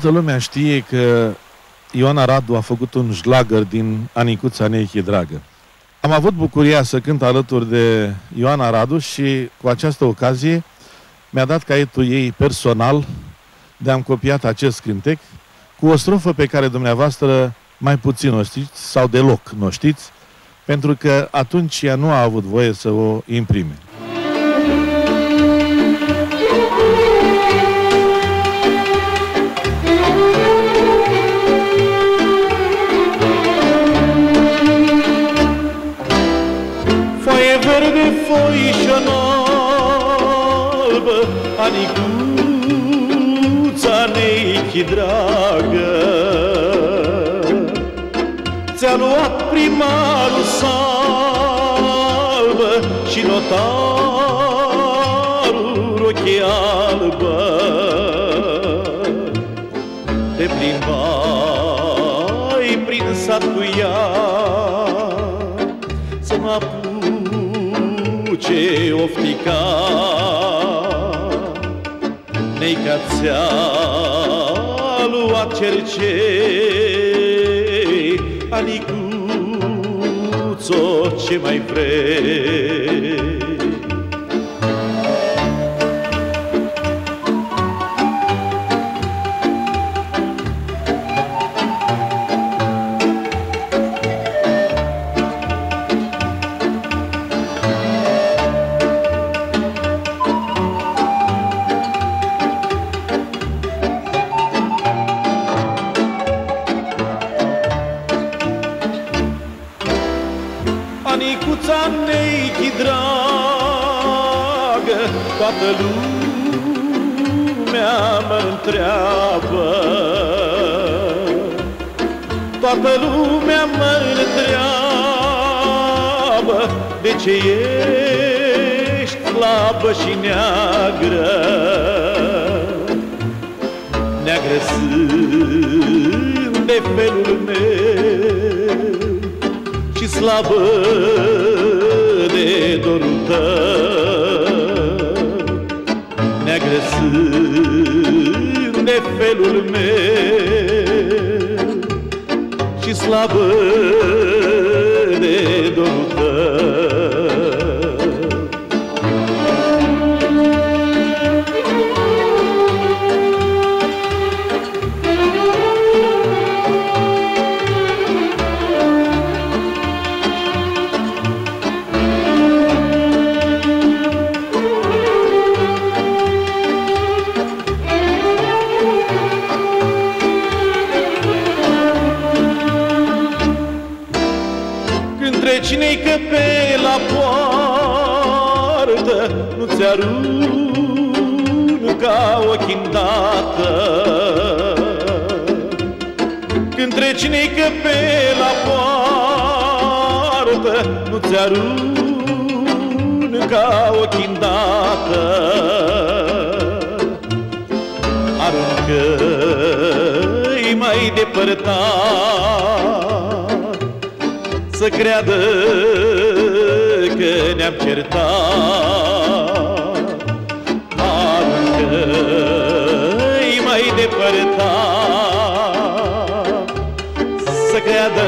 Toată lumea știe că Ioana Radu a făcut un șlagăr din Anicuța Neichi Dragă. Am avut bucuria să cânt alături de Ioana Radu și cu această ocazie mi-a dat caietul ei personal de am copiat acest cântec cu o strofă pe care dumneavoastră mai puțin o știți sau deloc nu știți, pentru că atunci ea nu a avut voie să o imprime. Foișă albă, Anicuța neichi dragă, Ți-a luat primarul salbă și notarul rochie albă. Te plimbai prin sat cu ea Să mă apuce oftica Neica ți-a luat cercei Anicuțo, ce mai vrei? Anicuța neichi dragă, toată lumea mă întreabă. Toată lumea mă întreabă de ce ești slabă și neagră. Neagră sunt de felul meu și slabă Neagră sunt de felul meu și slabă de dorul tău. Când treci neică pe la poartă Nu-ți arunca ochii îndată Când treci neică pe la poartă Nu-ți arunca ochii îndată Aruncă-i mai depărtat să creadă că ne-am certat. Parcă-i mai depărtat Să creadă